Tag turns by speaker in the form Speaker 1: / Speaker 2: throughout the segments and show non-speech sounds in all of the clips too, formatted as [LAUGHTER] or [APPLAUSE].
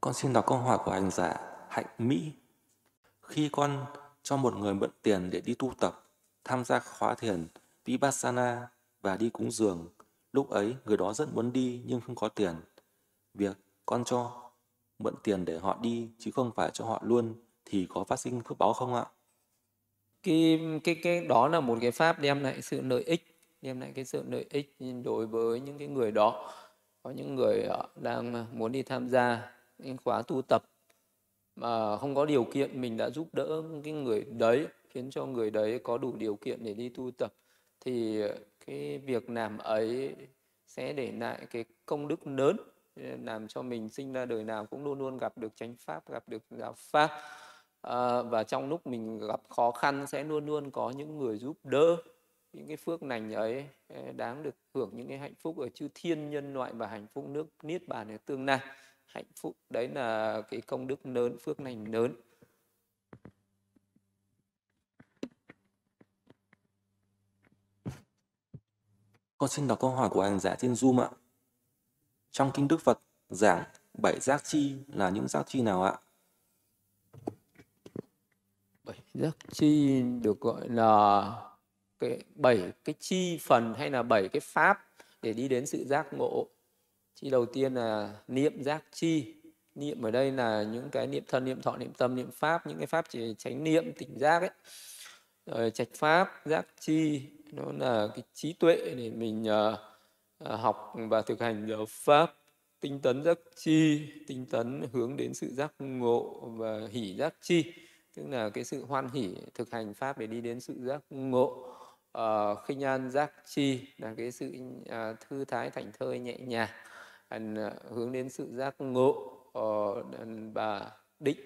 Speaker 1: Con xin đọc câu hỏi của hành giả Hạnh Mỹ. Khi con cho một người mượn tiền để đi tu tập, tham gia khóa thiền Vipassana và đi cúng dường, lúc ấy người đó rất muốn đi nhưng không có tiền. Việc con cho mượn tiền để họ đi chứ không phải cho họ luôn thì có phát sinh phước báo không ạ?
Speaker 2: Cái cái cái đó là một cái pháp đem lại sự lợi ích, đem lại cái sự lợi ích đối với những cái người đó. Có những người ờ, đang muốn đi tham gia những khóa tu tập mà không có điều kiện mình đã giúp đỡ cái người đấy khiến cho người đấy có đủ điều kiện để đi tu tập thì cái việc làm ấy sẽ để lại cái công đức lớn làm cho mình sinh ra đời nào cũng luôn luôn gặp được chánh pháp gặp được giáo pháp. À, và trong lúc mình gặp khó khăn sẽ luôn luôn có những người giúp đỡ. Những cái phước lành ấy đáng được hưởng những cái hạnh phúc ở chư thiên nhân loại và hạnh phúc nước niết bàn ở tương lai hạnh phúc đấy là cái công đức lớn phước lành lớn
Speaker 1: Con xin đọc câu hỏi của hành giả trên Zoom ạ. Trong Kinh Đức Phật giảng bảy giác chi là những giác chi nào ạ?
Speaker 2: Bảy giác chi được gọi là cái bảy cái chi phần hay là bảy cái pháp để đi đến sự giác ngộ. Chi đầu tiên là niệm giác chi. Niệm ở đây là những cái niệm thân, niệm thọ, niệm tâm, niệm pháp, những cái pháp chỉ tránh niệm tỉnh giác ấy. Rồi trạch pháp, giác chi, nó là cái trí tuệ để mình uh, học và thực hành giáo pháp. Tinh tấn giác chi tinh tấn hướng đến sự giác ngộ và hỷ giác chi. Tức là cái sự hoan hỷ thực hành pháp để đi đến sự giác ngộ. Uh, khinh an giác chi là cái sự uh, thư thái thảnh thơi nhẹ nhàng uh, hướng đến sự giác ngộ ờ, uh, và định.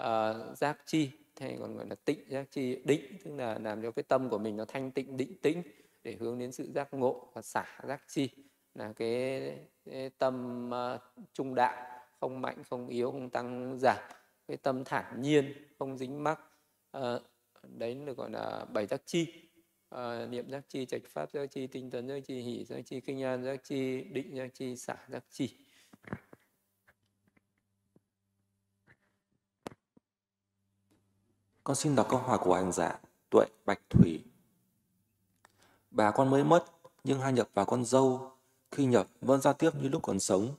Speaker 2: Uh, giác chi hay còn gọi là tịnh giác chi định tức là làm cho cái tâm của mình nó thanh tịnh định tĩnh để hướng đến sự giác ngộ và xả giác chi. Là cái, cái tâm uh, trung đạo không mạnh không yếu không tăng giảm. Cái tâm thản nhiên không dính mắc uh, đấy được gọi là bảy giác chi uh, niệm giác chi trạch pháp giác chi tinh tấn giác chi hỷ giác chi kinh an giác chi định giác chi xả giác chi
Speaker 1: Con xin đọc câu hỏi của hành giả Tuệ Bạch Thủy. Bà con mới mất nhưng hai nhập vào con dâu. Khi nhập vẫn giao tiếp như lúc còn sống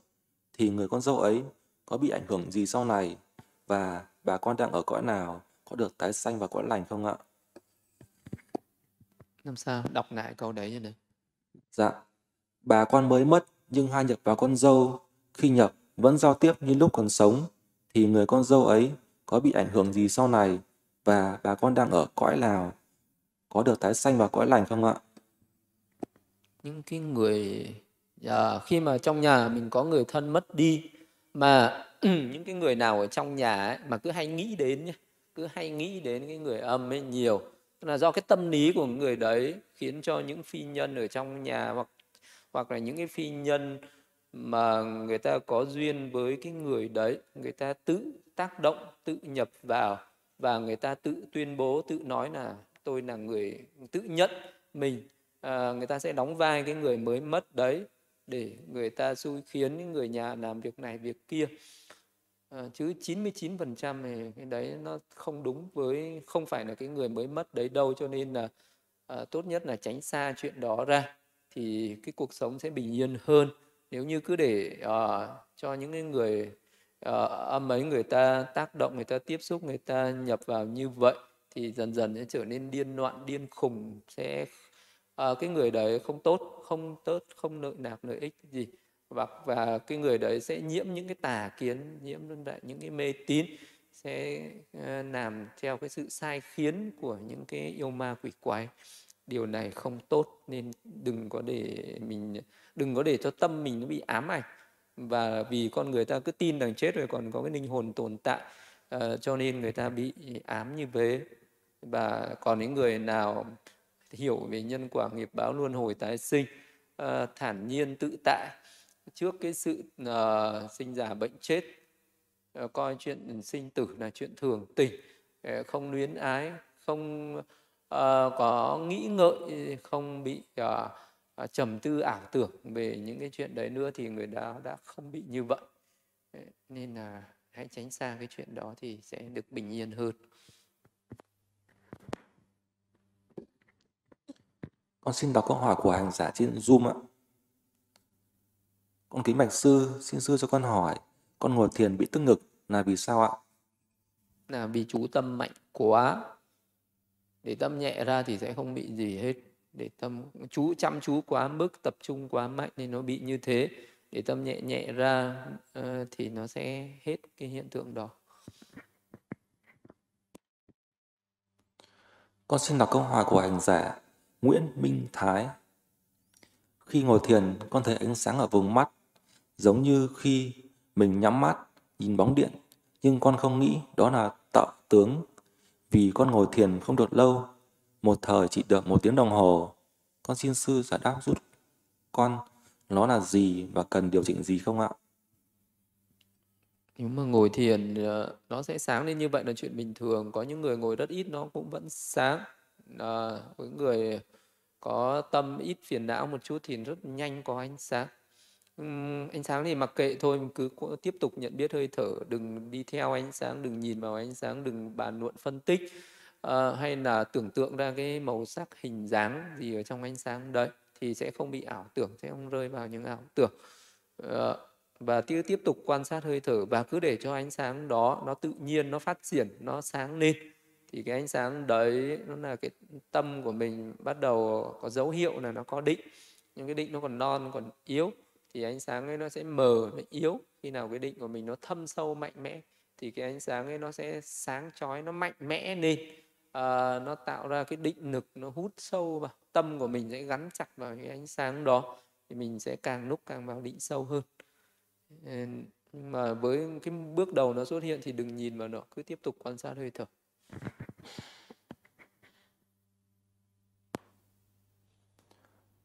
Speaker 1: thì người con dâu ấy có bị ảnh hưởng gì sau này và bà con đang ở cõi nào có được tái sanh và cõi lành không ạ?
Speaker 2: Làm sao? Đọc lại câu đấy như này.
Speaker 1: Dạ. Bà con mới mất nhưng hai nhập vào con dâu. Khi nhập vẫn giao tiếp như lúc còn sống thì người con dâu ấy có bị ảnh hưởng gì sau này và bà con đang ở cõi nào có được tái sanh và cõi lành không ạ?
Speaker 2: Những cái người à, khi mà trong nhà mình có người thân mất đi mà [CLEARS THROAT] những cái người nào ở trong nhà ấy, mà cứ hay nghĩ đến nhé, cứ hay nghĩ đến cái người âm ấy nhiều là do cái tâm lý của người đấy khiến cho những phi nhân ở trong nhà hoặc hoặc là những cái phi nhân mà người ta có duyên với cái người đấy người ta tự tác động tự nhập vào và người ta tự tuyên bố tự nói là tôi là người tự nhận mình. À, người ta sẽ đóng vai cái người mới mất đấy để người ta xui khiến những người nhà làm việc này việc kia à, chứ 99% thì cái đấy nó không đúng với không phải là cái người mới mất đấy đâu cho nên là à, tốt nhất là tránh xa chuyện đó ra thì cái cuộc sống sẽ bình yên hơn. Nếu như cứ để à, cho những người à, âm ấy người ta tác động người ta tiếp xúc người ta nhập vào như vậy thì dần dần sẽ trở nên điên loạn điên khùng sẽ à, cái người đấy không tốt không tốt không lợi nạp lợi ích gì và và cái người đấy sẽ nhiễm những cái tà kiến nhiễm lại những cái mê tín sẽ ờ, làm theo cái sự sai khiến của những cái yêu ma quỷ quái. Điều này không tốt nên đừng có để mình đừng có để cho tâm mình nó bị ám ảnh. Và vì con người ta cứ tin rằng chết rồi còn có cái linh hồn tồn tại uh, cho nên người ta bị ám như thế. Và còn những người nào hiểu về nhân quả nghiệp báo luân hồi tái sinh uh, thản nhiên tự tại trước cái sự uh, sinh già bệnh chết uh, coi chuyện sinh tử là chuyện thường tình uh, không luyến ái không uh, có nghĩ ngợi không bị uh, trầm tư ảo tưởng về những cái chuyện đấy nữa thì người đó đã không bị như vậy nên là hãy tránh xa cái chuyện đó thì sẽ được bình yên hơn
Speaker 1: Con xin đọc câu hỏi của hàng giả trên Zoom ạ. Con kính bạch sư, xin sư cho con hỏi, con ngồi thiền bị tức ngực là vì sao ạ?
Speaker 2: Là vì chú tâm mạnh quá. Để tâm nhẹ ra thì sẽ không bị gì hết. Để tâm chú chăm chú quá mức, tập trung quá mạnh nên nó bị như thế. Để tâm nhẹ nhẹ ra uh, thì nó sẽ hết cái hiện tượng đó.
Speaker 1: Con xin đọc câu hỏi của hành giả Nguyễn Minh Thái. Khi ngồi thiền, con thấy ánh sáng ở vùng mắt, giống như khi mình nhắm mắt, nhìn bóng điện, nhưng con không nghĩ đó là tạo tướng, vì con ngồi thiền không được lâu, một thời chỉ được một tiếng đồng hồ. Con xin sư giải đáp giúp con nó là gì và cần điều chỉnh gì không ạ?
Speaker 2: Nếu mà ngồi thiền ờ, nó sẽ sáng lên như vậy là chuyện bình thường. Có những người ngồi rất ít nó cũng vẫn sáng. À, với người có tâm ít phiền não một chút thì rất nhanh có ánh sáng ánh sáng thì mặc kệ thôi mình cứ tiếp tục nhận biết hơi thở đừng đi theo ánh sáng đừng nhìn vào ánh sáng đừng bàn luận phân tích uh, hay là tưởng tượng ra cái màu sắc hình dáng gì ở trong ánh sáng. Đấy thì sẽ không bị ảo tưởng sẽ không rơi vào những ảo tưởng. Uh, và cứ tiếp tục quan sát hơi thở và cứ để cho ánh sáng đó nó tự nhiên nó phát triển nó sáng lên. Thì cái ánh sáng đấy nó là cái tâm của mình bắt đầu có dấu hiệu là nó có định. Nhưng cái định nó còn non còn yếu thì ánh sáng ấy nó sẽ mờ nó yếu. Khi nào cái định của mình nó thâm sâu mạnh mẽ thì cái ánh sáng ấy nó sẽ sáng chói nó mạnh mẽ lên. À, nó tạo ra cái định lực nó hút sâu vào. Tâm của mình sẽ gắn chặt vào cái ánh sáng đó thì mình sẽ càng lúc càng vào định sâu hơn. Ờ, nhưng mà với cái bước đầu nó xuất hiện thì đừng nhìn vào nó cứ tiếp tục quan sát hơi thở.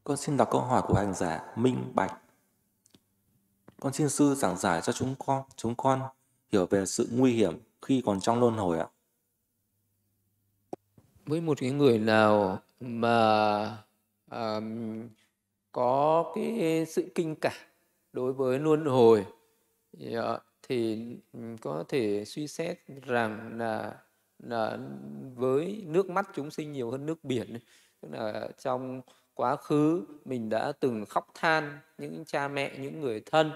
Speaker 1: Con xin đọc câu hỏi của hành giả Minh Bạch. Con xin sư giảng giải cho chúng con, chúng con hiểu về sự nguy hiểm khi còn trong luân hồi ạ.
Speaker 2: Với một cái người nào mà um, có cái sự kinh cảm đối với luân hồi ờ, thì ừ, có thể suy xét rằng là là với nước mắt chúng sinh nhiều hơn nước biển tức là trong quá khứ mình đã từng khóc than những cha mẹ những người thân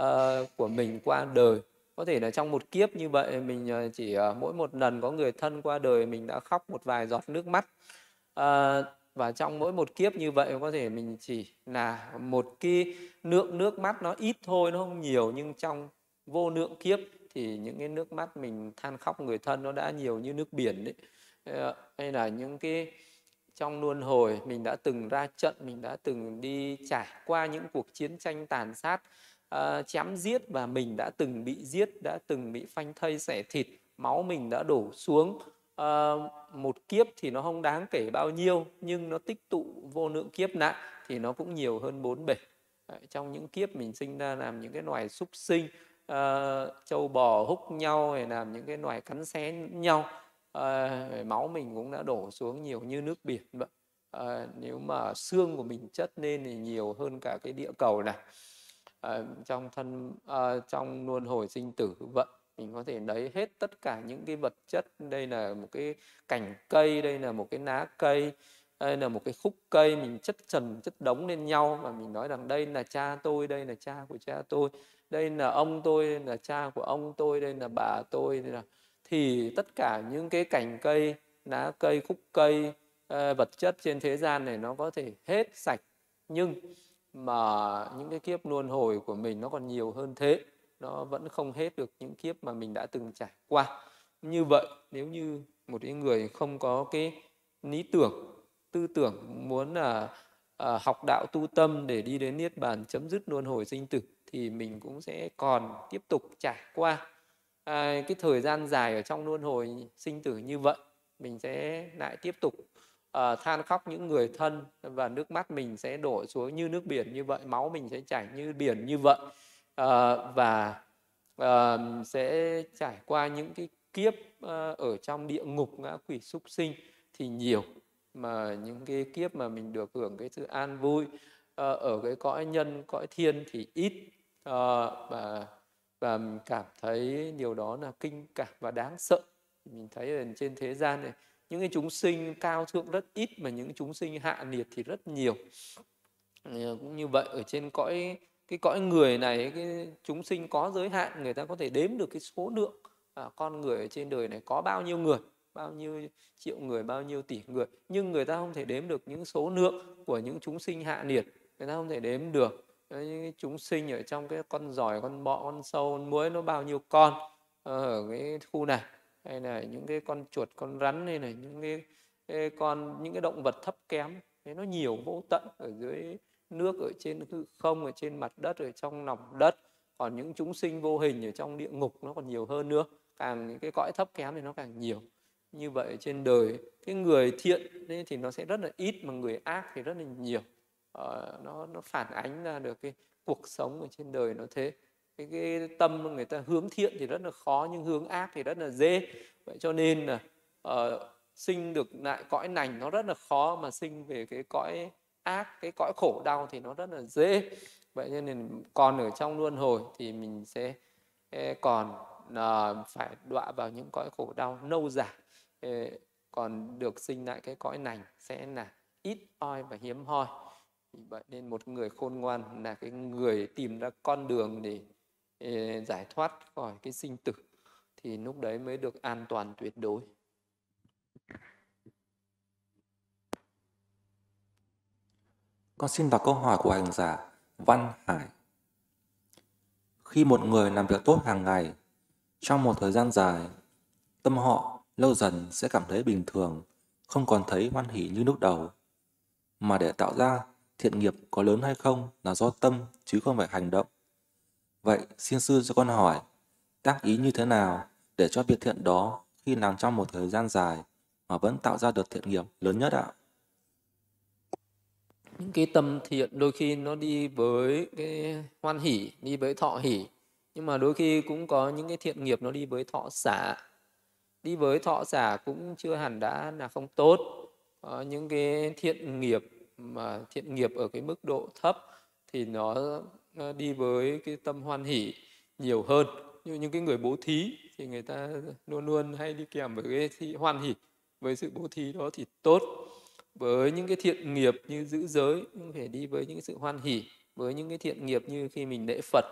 Speaker 2: uh, của mình qua đời. Có thể là trong một kiếp như vậy mình ờ, chỉ uh, mỗi một lần có người thân qua đời mình đã khóc một vài giọt nước mắt. Uh, và trong mỗi một kiếp như vậy có thể mình chỉ là một cái lượng nước mắt nó ít thôi nó không nhiều nhưng trong vô lượng kiếp thì những cái nước mắt mình than khóc người thân nó đã nhiều như nước biển đấy. Hay là những cái trong luân hồi mình đã từng ra trận mình đã từng đi trải qua những cuộc chiến tranh tàn sát uh, chém giết và mình đã từng bị giết đã từng bị phanh thây xẻ thịt máu mình đã đổ xuống. Uh, một kiếp thì nó không đáng kể bao nhiêu nhưng nó tích tụ vô lượng kiếp nạn thì nó cũng nhiều hơn bốn bể. Trong những kiếp mình sinh ra làm những cái loài súc sinh uh, trâu bò húc nhau hay làm những cái loài cắn xé nhau à, máu mình cũng đã đổ xuống nhiều như nước biển vậy. À, nếu mà xương của mình chất lên thì nhiều hơn cả cái địa cầu này. À, trong thân à, trong luân hồi sinh tử vậy mình có thể lấy hết tất cả những cái vật chất đây là một cái cành cây đây là một cái lá cây đây là một cái khúc cây mình chất trần chất đống lên nhau và mình nói rằng đây là cha tôi đây là cha của cha tôi đây là ông tôi đây là cha của ông tôi đây là bà tôi đây là thì tất cả những cái cành cây lá cây khúc cây ờ, vật chất trên thế gian này nó có thể hết sạch. Nhưng mà những cái kiếp luân hồi của mình nó còn nhiều hơn thế. Nó vẫn không hết được những kiếp mà mình đã từng trải qua. Như vậy nếu như một cái người không có cái lý tưởng tư tưởng muốn là à, học đạo tu tâm để đi đến niết bàn chấm dứt luân hồi sinh tử thì mình cũng sẽ còn tiếp tục trải qua à, cái thời gian dài ở trong luân hồi sinh tử như vậy mình sẽ lại tiếp tục uh, than khóc những người thân và nước mắt mình sẽ đổ xuống như nước biển như vậy máu mình sẽ chảy như biển như vậy. Uh, và uh, sẽ trải qua những cái kiếp uh, ở trong địa ngục ngã quỷ súc sinh thì nhiều mà những cái kiếp mà mình được hưởng cái sự an vui uh, ở cái cõi nhân cõi thiên thì ít. Uh, và và mình cảm thấy điều đó là kinh cảm và đáng sợ. Mình thấy ở trên thế gian này những cái chúng sinh cao thượng rất ít mà những chúng sinh hạ nhiệt thì rất nhiều. Ờ, cũng như vậy ở trên cõi cái cõi người này cái chúng sinh có giới hạn người ta có thể đếm được cái số lượng. À, con người ở trên đời này có bao nhiêu người bao nhiêu triệu người bao nhiêu tỷ người. Nhưng người ta không thể đếm được những số lượng của những chúng sinh hạ nhiệt. Người ta không thể đếm được những chúng sinh ở trong cái con giỏi con bọ con sâu con muối nó bao nhiêu con ở cái khu này? Hay là những cái con chuột con rắn hay là những cái, cái con những cái động vật thấp kém? Thế nó nhiều vô tận ở dưới nước ở trên hư không ở trên mặt đất ở trong lòng đất. Còn những chúng sinh vô hình ở trong địa ngục nó còn nhiều hơn nữa. Càng những cái cõi thấp kém thì nó càng nhiều. Như vậy trên đời cái người thiện thì nó sẽ rất là ít mà người ác thì rất là nhiều uh, nó nó phản ánh ra được cái cuộc sống ở trên đời nó thế. Cái, cái tâm người ta hướng thiện thì rất là khó nhưng hướng ác thì rất là dễ. Vậy cho nên là uh, sinh được lại cõi lành nó rất là khó mà sinh về cái cõi ác cái cõi khổ đau thì nó rất là dễ. Vậy nên còn ở trong luân hồi thì mình sẽ còn uh, phải đọa vào những cõi khổ đau lâu dài. Còn được sinh lại cái cõi lành sẽ là ít oi và hiếm hoi vậy nên một người khôn ngoan là cái người tìm ra con đường để ờ, giải thoát khỏi cái sinh tử thì lúc đấy mới được an toàn tuyệt đối
Speaker 1: Con xin đọc câu hỏi của hành giả Văn Hải. Khi một người làm việc tốt hàng ngày, trong một thời gian dài, tâm họ lâu dần sẽ cảm thấy bình thường, không còn thấy hoan hỉ như lúc đầu. Mà để tạo ra thiện nghiệp có lớn hay không là do tâm chứ không phải hành động. Vậy xin sư cho con hỏi, tác ý như thế nào để cho việc thiện đó khi làm trong một thời gian dài mà vẫn tạo ra được thiện nghiệp lớn nhất ạ?
Speaker 2: Những cái tâm thiện đôi khi nó đi với cái hoan hỷ, đi với thọ hỷ. Nhưng mà đôi khi cũng có những cái thiện nghiệp nó đi với thọ xả. Đi với thọ xả cũng chưa hẳn đã là không tốt. Có những cái thiện nghiệp mà thiện nghiệp ở cái mức độ thấp thì nó đi với cái tâm hoan hỷ nhiều hơn. Như những cái người bố thí thì người ta luôn luôn hay đi kèm với cái thị hoan hỷ với sự bố thí đó thì tốt. Với những cái thiện nghiệp như giữ giới, cũng phải đi với những cái sự hoan hỷ. Với những cái thiện nghiệp như khi mình lễ phật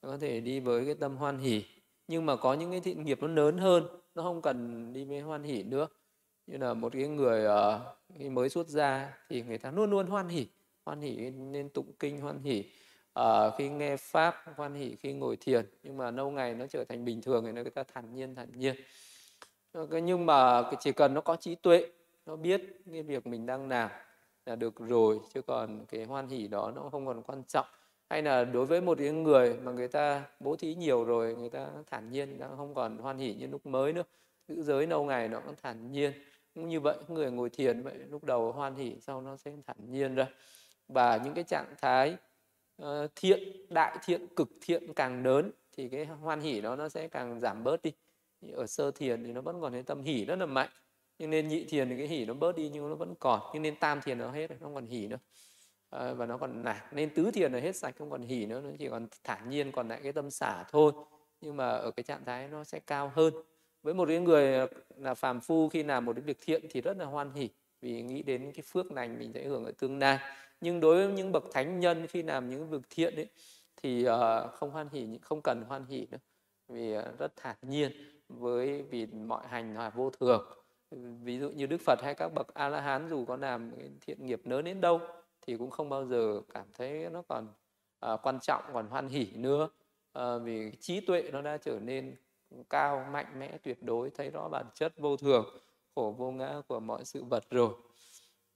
Speaker 2: có thể đi với cái tâm hoan hỷ. Nhưng mà có những cái thiện nghiệp nó lớn hơn, nó không cần đi với hoan hỷ nữa như là một cái người uh, mới xuất gia thì người ta luôn luôn hoan hỷ hoan hỷ nên tụng kinh hoan hỷ uh, ờ, khi nghe pháp hoan hỷ khi ngồi thiền. Nhưng mà lâu ngày nó trở thành bình thường thì người ta thản nhiên thản nhiên. Ờ, nhưng mà chỉ cần nó có trí tuệ nó biết cái việc mình đang làm là được rồi chứ còn cái hoan hỷ đó nó không còn quan trọng. Hay là đối với một cái người mà người ta bố thí nhiều rồi người ta thản nhiên đã không còn hoan hỷ như lúc mới nữa. Giữ giới lâu ngày nó cũng thản nhiên cũng như vậy người ngồi thiền vậy lúc đầu hoan hỷ sau nó sẽ thản nhiên ra. Và những cái trạng thái uh, thiện đại thiện cực thiện càng lớn thì cái hoan hỷ đó nó sẽ càng giảm bớt đi. Ở sơ thiền thì nó vẫn còn cái tâm hỉ rất là mạnh nhưng nên nhị thiền thì cái hỉ nó bớt đi nhưng nó vẫn còn. Nhưng nên tam thiền nó hết nó còn hỉ nữa. À, và nó còn nản. Nên tứ thiền là hết sạch không còn hỉ nữa nó chỉ còn thản nhiên còn lại cái tâm xả thôi. Nhưng mà ở cái trạng thái nó sẽ cao hơn với một cái người ờ, là phàm phu khi làm một cái việc thiện thì rất là hoan hỉ vì nghĩ đến cái phước lành mình sẽ hưởng ở tương lai. Nhưng đối với những bậc thánh nhân khi làm những việc thiện ấy thì uh, không hoan hỉ không cần hoan hỉ nữa. Vì uh, rất thản nhiên với vì mọi hành là vô thường. Ví dụ như đức phật hay các bậc a la hán dù có làm thiện nghiệp lớn đến đâu thì cũng không bao giờ cảm thấy nó còn uh, quan trọng còn hoan hỉ nữa. Uh, vì trí tuệ nó đã trở nên cao mạnh mẽ tuyệt đối thấy rõ bản chất vô thường khổ vô ngã của mọi sự vật rồi.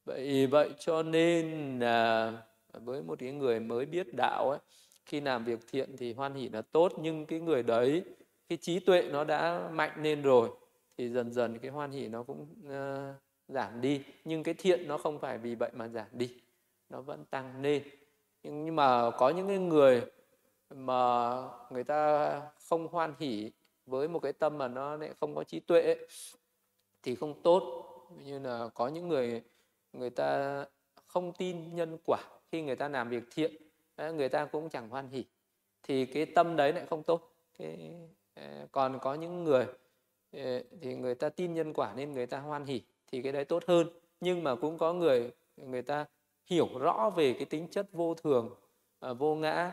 Speaker 2: Vậy vậy cho nên là với một cái người mới biết đạo ấy khi làm việc thiện thì hoan hỷ là tốt nhưng cái người đấy cái trí tuệ nó đã mạnh lên rồi thì dần dần cái hoan hỷ nó cũng uh, giảm đi. Nhưng cái thiện nó không phải vì vậy mà giảm đi nó vẫn tăng lên. Nhưng, nhưng mà có những cái người mà người ta không hoan hỷ với một cái tâm mà nó lại không có trí tuệ ấy, thì không tốt. Như là có những người người ta không tin nhân quả khi người ta làm việc thiện người ta cũng chẳng hoan hỉ thì cái tâm đấy lại không tốt. Cái à, còn có những người à, thì người ta tin nhân quả nên người ta hoan hỉ thì cái đấy tốt hơn. Nhưng mà cũng có người người ta hiểu rõ về cái tính chất vô thường à, vô ngã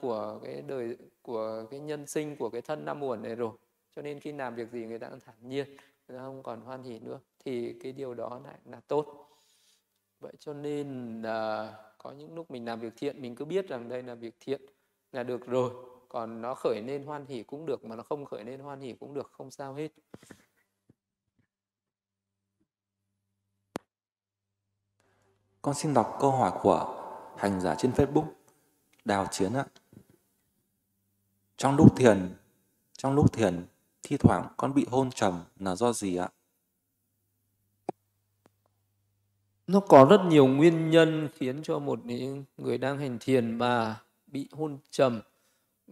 Speaker 2: của cái đời của cái nhân sinh, của cái thân năm muộn này rồi. Cho nên khi làm việc gì người ta cũng thản nhiên, người ta không còn hoan hỉ nữa, thì cái điều đó lại là tốt. Vậy cho nên là có những lúc mình làm việc thiện, mình cứ biết rằng đây là việc thiện là được rồi. Còn nó khởi lên hoan hỉ cũng được, mà nó không khởi lên hoan hỉ cũng được, không sao hết.
Speaker 1: Con xin đọc câu hỏi của hành giả trên Facebook. Đào Chiến ạ. Trong lúc thiền, trong lúc thiền, thi thoảng con bị hôn trầm là do gì ạ?
Speaker 2: Nó có rất nhiều nguyên nhân khiến cho một người đang hành thiền mà bị hôn trầm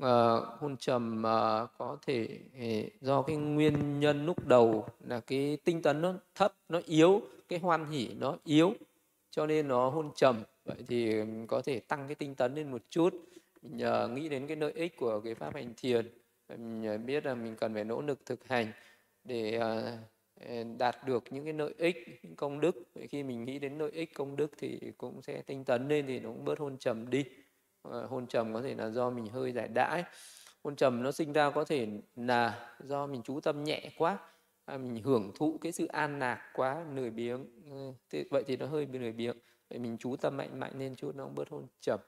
Speaker 2: À, hôn trầm à, có thể ờ, do cái nguyên nhân lúc đầu là cái tinh tấn nó thấp nó yếu cái hoan hỉ nó yếu cho nên nó hôn trầm vậy thì ừ, có thể tăng cái tinh tấn lên một chút mình nghĩ đến cái lợi ích của cái pháp hành thiền mình biết là mình cần phải nỗ lực thực hành để à, ờ, đạt được những cái lợi ích, những công đức. Khi mình nghĩ đến lợi ích, công đức thì cũng sẽ tinh tấn lên thì nó cũng bớt hôn trầm đi. Ờ, hôn trầm có thể là do mình hơi giải đãi hôn trầm nó sinh ra có thể là do mình chú tâm nhẹ quá à, mình hưởng thụ cái sự an lạc quá, lười biếng ờ, vậy thì nó hơi bị lười biếng. Vậy mình chú tâm mạnh mạnh lên chút, nó cũng bớt hôn trầm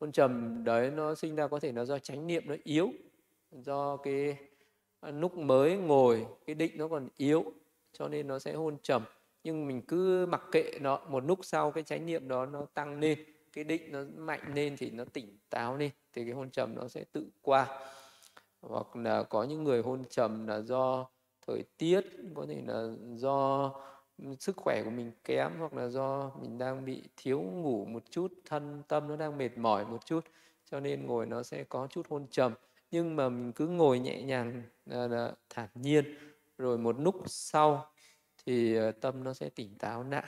Speaker 2: hôn trầm đấy, nó sinh ra có thể là do chánh niệm nó yếu, do cái à, lúc mới ngồi, cái định nó còn yếu, cho nên nó sẽ hôn trầm. Nhưng mình cứ mặc kệ nó, một lúc sau cái chánh niệm đó nó tăng lên, cái định nó mạnh lên thì nó tỉnh táo lên, thì cái hôn trầm nó sẽ tự qua. Hoặc là có những người hôn trầm là do thời tiết, có thể là do sức khỏe của mình kém hoặc là do mình đang bị thiếu ngủ một chút thân tâm nó đang mệt mỏi một chút cho nên ngồi nó sẽ có chút hôn trầm. Nhưng mà mình cứ ngồi nhẹ nhàng ờ, ờ, thản nhiên rồi một lúc sau thì ờ, tâm nó sẽ tỉnh táo lại.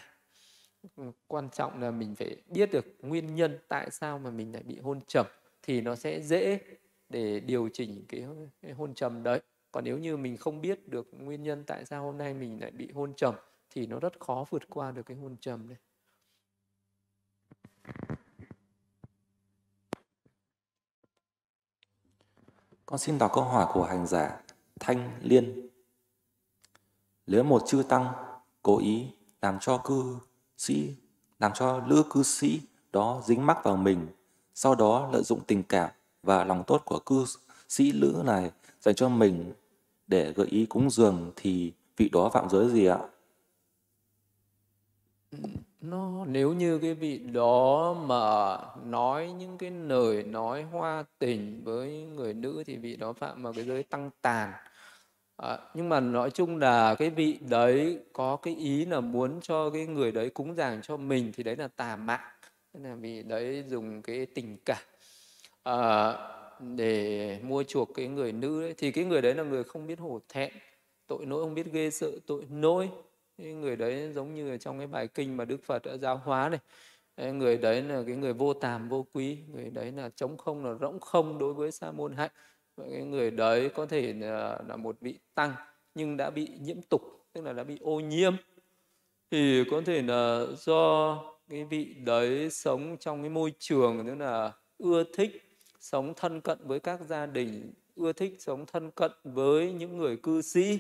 Speaker 2: Ừ, quan trọng là mình phải biết được nguyên nhân tại sao mà mình lại bị hôn trầm thì nó sẽ dễ để điều chỉnh cái, cái hôn trầm đấy. Còn nếu như mình không biết được nguyên nhân tại sao hôm nay mình lại bị hôn trầm thì nó rất khó vượt qua được cái hôn trầm này
Speaker 1: Con xin đọc câu hỏi của hành giả Thanh Liên. Nếu một chư tăng cố ý làm cho cư sĩ làm cho lữ cư sĩ đó dính mắc vào mình, sau đó lợi dụng tình cảm và lòng tốt của cư sĩ lữ này dành cho mình để gợi ý cúng dường thì vị đó phạm giới gì ạ?
Speaker 2: Nó nếu như cái vị đó mà nói những cái lời nói hoa tình với người nữ thì vị đó phạm vào cái giới tăng tàn À, nhưng mà nói chung là cái vị đấy có cái ý là muốn cho cái người đấy cúng dường cho mình thì đấy là tà mạng nên là vì đấy dùng cái tình cảm à, để mua chuộc cái người nữ ấy. thì cái người đấy là người không biết hổ thẹn tội lỗi không biết ghê sợ tội lỗi người đấy giống như trong cái bài kinh mà đức phật đã giáo hóa này. Cái người đấy là cái người vô tàm vô quý. Người đấy là trống không là rỗng không đối với sa môn hạnh. Cái người đấy có thể là, là một vị tăng nhưng đã bị nhiễm tục tức là đã bị ô nhiễm. Thì có thể là do cái vị đấy sống trong cái môi trường tức là ưa thích sống thân cận với các gia đình ưa thích sống thân cận với những người cư sĩ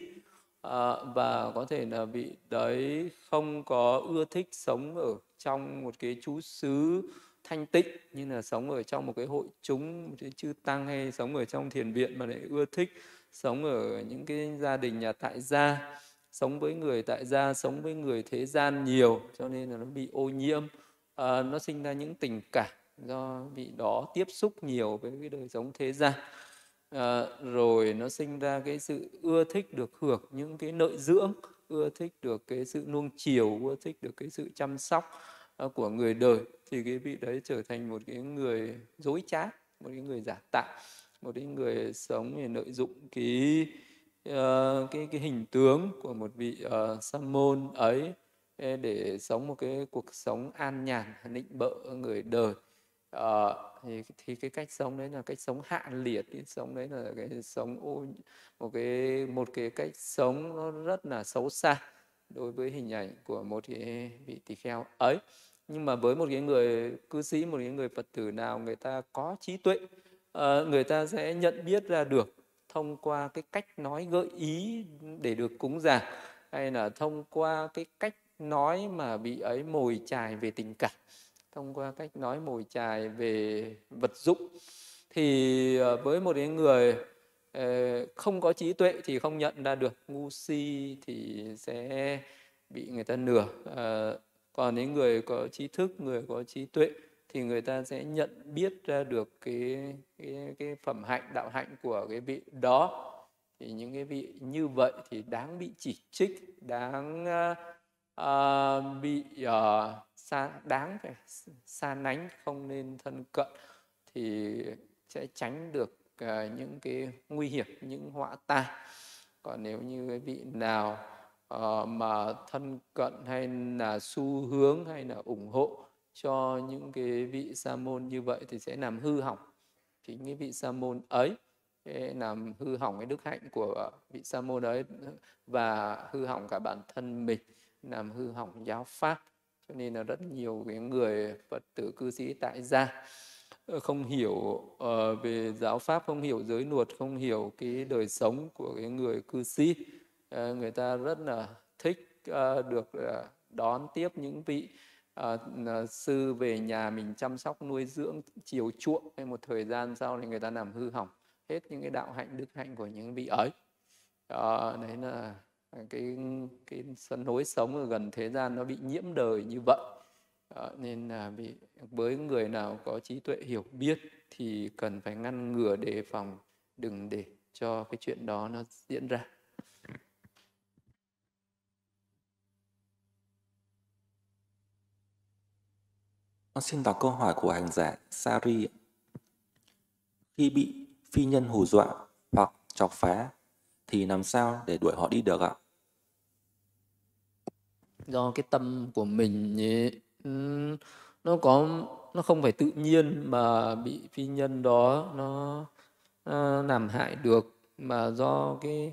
Speaker 2: à, và có thể là vị đấy không có ưa thích sống ở trong một cái chú xứ thanh tịnh như là sống ở trong một cái hội chúng một cái chư tăng hay sống ở trong thiền viện mà lại ưa thích sống ở những cái gia đình nhà tại gia sống với người tại gia sống với người thế gian nhiều cho nên là nó bị ô nhiễm. À, nó sinh ra những tình cảm do vị đó tiếp xúc nhiều với cái đời sống thế gian à, rồi nó sinh ra cái sự ưa thích được hưởng những cái nội dưỡng ưa thích được cái sự nuông chiều ưa thích được cái sự chăm sóc Ờ, của người đời thì cái vị đấy trở thành một cái người dối trá một cái người giả tạo một cái người sống để lợi dụng cái uh, cái cái hình tướng của một vị uh, sa môn ấy để sống một cái cuộc sống an nhàn nịnh bợ người đời ờ, thì thì cái cách sống đấy là cách sống hạ liệt cái sống đấy là cái sống ô một cái một cái cách sống nó rất là xấu xa đối với hình ảnh của một cái vị tỳ kheo ấy. Nhưng mà với một cái người cư sĩ một cái người phật tử nào người ta có trí tuệ ờ, người ta sẽ nhận biết ra được thông qua cái cách nói gợi ý để được cúng dường hay là thông qua cái cách nói mà bị ấy mồi chài về tình cảm thông qua cách nói mồi chài về vật dụng thì ờ, với một cái người ờ, không có trí tuệ thì không nhận ra được ngu si thì sẽ bị người ta nửa. Ờ, còn những người có trí thức người có trí tuệ thì người ta sẽ nhận biết ra được cái cái cái phẩm hạnh đạo hạnh của cái vị đó. Thì những cái vị như vậy thì đáng bị chỉ trích đáng uh, bị uh, xa đáng phải xa nánh không nên thân cận thì sẽ tránh được uh, những cái nguy hiểm những họa tai. Còn nếu như cái vị nào uh, mà thân cận hay là xu hướng hay là ủng hộ cho những cái vị sa môn như vậy thì sẽ làm hư hỏng. Chính cái vị sa môn ấy làm hư hỏng cái đức hạnh của vị sa môn ấy và hư hỏng cả bản thân mình làm hư hỏng giáo pháp cho nên là rất nhiều cái người phật tử cư sĩ tại gia ờ, không hiểu uh, về giáo pháp không hiểu giới luật không hiểu cái đời sống của cái người cư sĩ. Uh, người ta rất là thích uh, được uh, đón tiếp những vị uh, sư về nhà mình chăm sóc nuôi dưỡng chiều chuộng. Hay một thời gian sau thì người ta làm hư hỏng hết những cái đạo hạnh đức hạnh của những vị ấy. Uh, đấy là cái cái sân hối sống ở gần thế gian nó bị nhiễm đời như vậy à, nên là bị với người nào có trí tuệ hiểu biết thì cần phải ngăn ngừa đề phòng đừng để cho cái chuyện đó nó diễn ra
Speaker 1: Con xin đọc câu hỏi của hành giả Sari. Khi bị phi nhân hù dọa hoặc chọc phá thì làm sao để đuổi họ đi được ạ?
Speaker 2: Do cái tâm của mình ấy, nó có nó không phải tự nhiên mà bị phi nhân đó nó, nó làm hại được mà do cái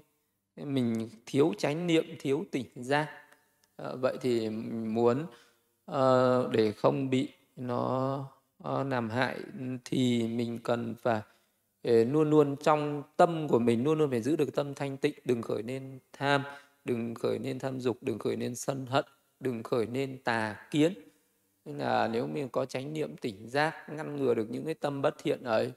Speaker 2: mình thiếu chánh niệm thiếu tỉnh giác à, vậy thì muốn à, để không bị nó à, làm hại thì mình cần phải Ờ, luôn luôn trong tâm của mình luôn luôn phải giữ được tâm thanh tịnh, đừng khởi nên tham, đừng khởi nên tham dục, đừng khởi nên sân hận, đừng khởi nên tà kiến. Nên là nếu mình có chánh niệm, tỉnh giác, ngăn ngừa được những cái tâm bất thiện ấy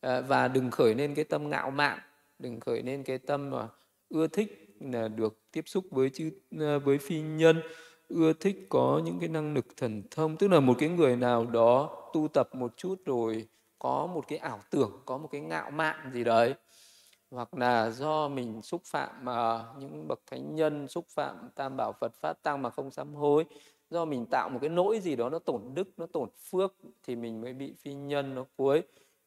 Speaker 2: ờ, và đừng khởi nên cái tâm ngạo mạn, đừng khởi nên cái tâm mà ưa thích là được tiếp xúc với chư ờ, với phi nhân, ưa thích có những cái năng lực thần thông, tức là một cái người nào đó tu tập một chút rồi có một cái ảo tưởng có một cái ngạo mạn gì đấy. Hoặc là do mình xúc phạm mà những bậc thánh nhân xúc phạm tam bảo phật pháp tăng mà không sám hối. Do mình tạo một cái nỗi gì đó nó tổn đức nó tổn phước thì mình mới bị phi nhân nó cuối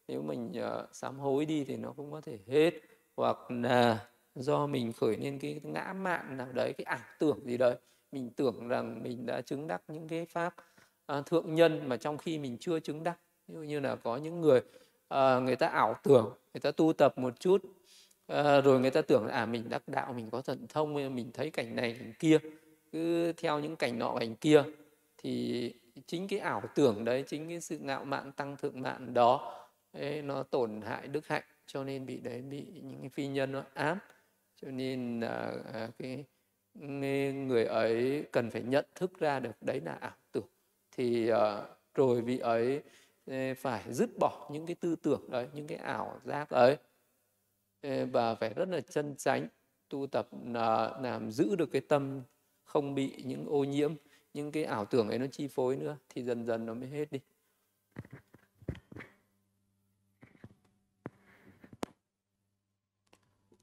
Speaker 2: nếu mình uh, sám hối đi thì nó cũng có thể hết. Hoặc là do mình khởi lên cái ngã mạn nào đấy cái ảo tưởng gì đấy. Mình tưởng rằng mình đã chứng đắc những cái pháp uh, thượng nhân mà trong khi mình chưa chứng đắc ví dụ như là có những người uh, người ta ảo tưởng người ta tu tập một chút uh, rồi người ta tưởng là à mình đắc đạo mình có thần thông mình thấy cảnh này cảnh kia cứ theo những cảnh nọ cảnh kia thì chính cái ảo tưởng đấy chính cái sự ngạo mạn tăng thượng mạn đó ấy, nó tổn hại đức hạnh cho nên bị đấy bị những cái phi nhân nó ám. Cho nên là uh, cái người ấy cần phải nhận thức ra được đấy là ảo tưởng. Thì uh, rồi vị ấy phải dứt bỏ những cái tư tưởng đấy những cái ảo giác ấy và phải rất là chân chánh tu tập à, làm giữ được cái tâm không bị những ô nhiễm những cái ảo tưởng ấy nó chi phối nữa thì dần dần nó mới hết đi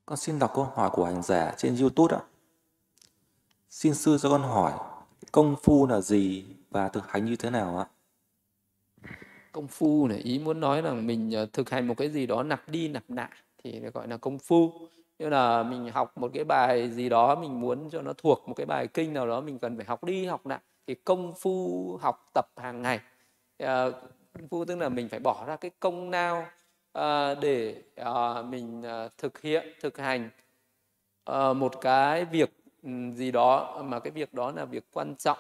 Speaker 1: Con xin đọc câu hỏi của hành giả trên YouTube ạ. Xin sư cho con hỏi, công phu là gì và thực hành như thế nào ạ?
Speaker 2: Công phu này ý muốn nói là mình ờ, thực hành một cái gì đó nạp đi nạp lại thì gọi là công phu. Như là mình học một cái bài gì đó mình muốn cho nó thuộc một cái bài kinh nào đó mình cần phải học đi học lại thì công phu học tập hàng ngày. À, công phu tức là mình phải bỏ ra cái công nào à, ờ, để à, mình à, thực hiện thực hành à, một cái việc ừ, gì đó mà cái việc đó là việc quan trọng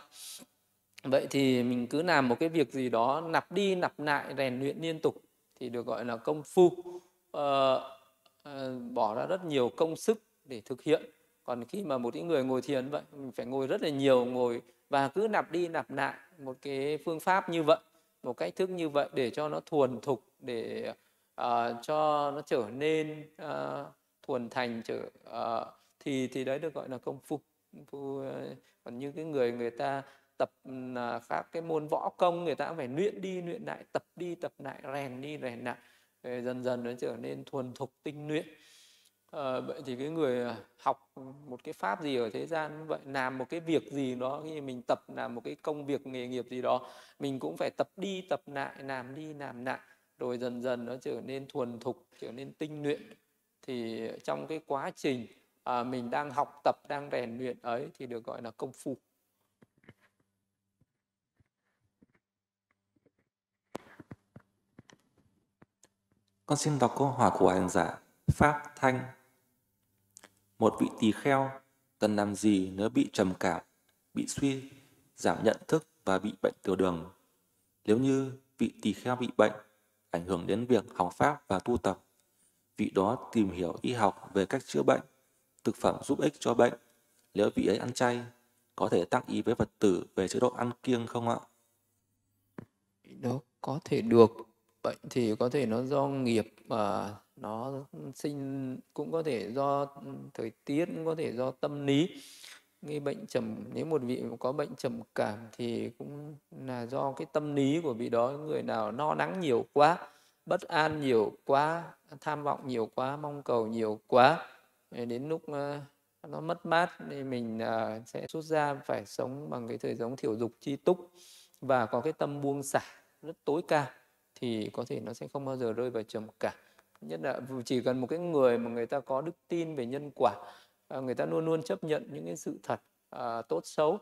Speaker 2: vậy thì mình cứ làm một cái việc gì đó nạp đi nạp lại rèn luyện liên tục thì được gọi là công phu. À, bỏ ra rất nhiều công sức để thực hiện. Còn khi mà một những người ngồi thiền vậy mình phải ngồi rất là nhiều ngồi và cứ nạp đi nạp lại một cái phương pháp như vậy một cách thức như vậy để cho nó thuần thục để uh, cho nó trở nên uh, thuần thành trở uh, thì thì đấy được gọi là công phu. Công phu uh, còn như cái người người ta tập ừ, à, các cái môn võ công người ta cũng phải luyện đi luyện lại tập đi tập lại rèn đi rèn lại. Dần dần nó trở nên thuần thục tinh luyện. À, vậy thì cái người à, học một cái pháp gì ở thế gian vậy làm một cái việc gì đó khi mình tập làm một cái công việc nghề nghiệp gì đó mình cũng phải tập đi tập lại làm đi làm lại. Rồi dần dần nó trở nên thuần thục trở nên tinh luyện. Thì trong cái quá trình à, mình đang học tập đang rèn luyện ấy thì được gọi là công phu.
Speaker 1: Con xin đọc câu hỏi của hành giả Pháp Thanh. Một vị tỳ kheo cần làm gì nếu bị trầm cảm, bị suy, giảm nhận thức và bị bệnh tiểu đường? Nếu như vị tỳ kheo bị bệnh, ảnh hưởng đến việc học Pháp và tu tập, vị đó tìm hiểu y học về cách chữa bệnh, thực phẩm giúp ích cho bệnh. Nếu vị ấy ăn chay, có thể tăng ý với Phật tử về chế độ ăn kiêng không ạ?
Speaker 2: Đó có thể được bệnh thì có thể nó do nghiệp mà nó sinh, cũng có thể do thời tiết, cũng có thể do tâm lý. Cái bệnh trầm, nếu một vị có bệnh trầm cảm thì cũng là do cái tâm lý của vị đó, người nào no nắng nhiều quá, bất an nhiều quá, tham vọng nhiều quá, mong cầu nhiều quá đến lúc ờ, nó mất mát thì mình à, sẽ rút ra phải sống bằng cái thời giống thiểu dục chi túc và có cái tâm buông xả, rất tối cao thì có thể nó sẽ không bao giờ rơi vào trầm cảm. Nhất là chỉ cần một cái người mà người ta có đức tin về nhân quả à, người ta luôn luôn chấp nhận những cái sự thật à, tốt xấu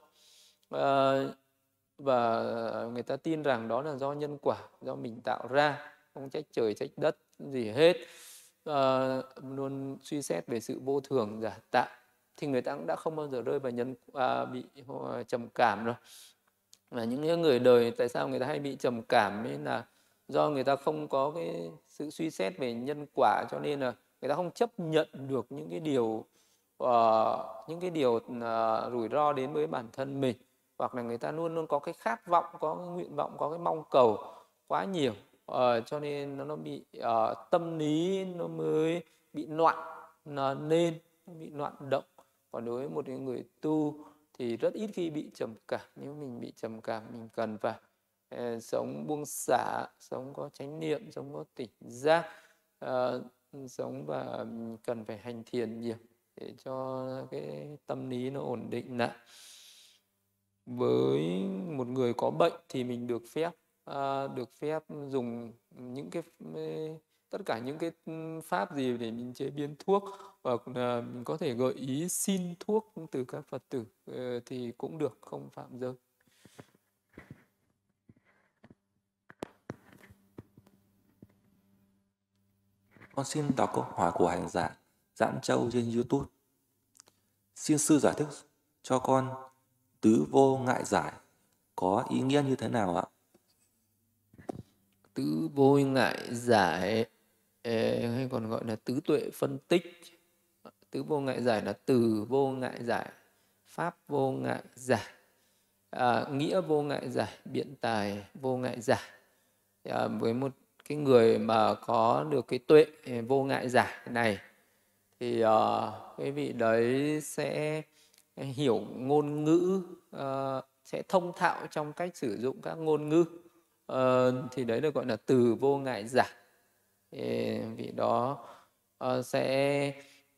Speaker 2: à, và người ta tin rằng đó là do nhân quả do mình tạo ra không trách trời trách đất gì hết à, luôn suy xét về sự vô thường giả tạo thì người ta cũng đã không bao giờ rơi vào nhân à, bị à, trầm cảm rồi. Và những người đời tại sao người ta hay bị trầm cảm ấy là do người ta không có cái sự suy xét về nhân quả cho nên là người ta không chấp nhận được những cái điều uh, những cái điều uh, rủi ro đến với bản thân mình. Hoặc là người ta luôn luôn có cái khát vọng có cái nguyện vọng có cái mong cầu quá nhiều. Uh, cho nên nó, nó bị uh, tâm lý nó mới bị loạn nó nên bị loạn động. Còn đối với một người tu thì rất ít khi bị trầm cảm. Nếu mình bị trầm cảm mình cần phải Ờ, sống buông xả sống có chánh niệm sống có tỉnh giác ờ, sống và cần phải hành thiền nhiều để cho cái tâm lý nó ổn định lại với một người có bệnh thì mình được phép ờ, được phép dùng những cái tất cả những cái pháp gì để mình chế biến thuốc, hoặc là mình có thể gợi ý xin thuốc từ các phật tử thì cũng được, không phạm giới.
Speaker 1: Con xin đọc câu hỏi của hành giả Giãn Châu trên YouTube. Xin sư giải thích cho con tứ vô ngại giải có ý nghĩa như thế nào ạ?
Speaker 2: Tứ vô ngại giải ờ, hay còn gọi là tứ tuệ phân tích. Tứ vô ngại giải là từ vô ngại giải, pháp vô ngại giải, à, nghĩa vô ngại giải, biện tài vô ngại giải. À, với một cái người mà có được cái tuệ vô ngại giải này thì uh, cái vị đấy sẽ hiểu ngôn ngữ uh, sẽ thông thạo trong cách sử dụng các ngôn ngữ. Uh, thì đấy được gọi là từ vô ngại giải thì vị đó uh, sẽ